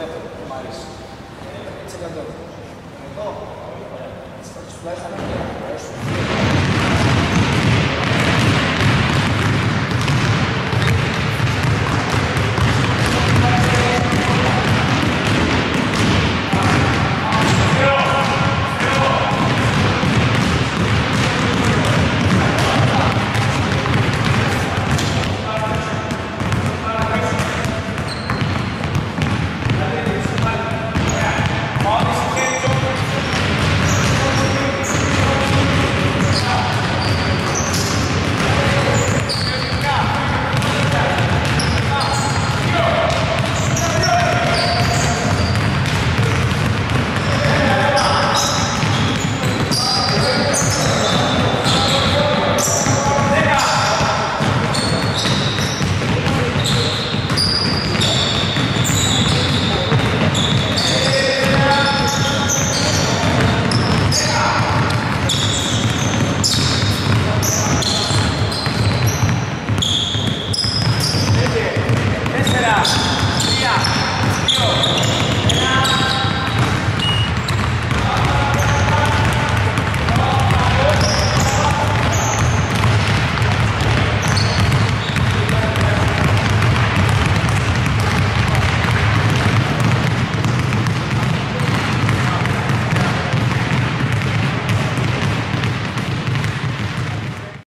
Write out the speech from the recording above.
δεύτερο το Μαρίς. Έτσι Εδώ, θα τους πλάι θα είναι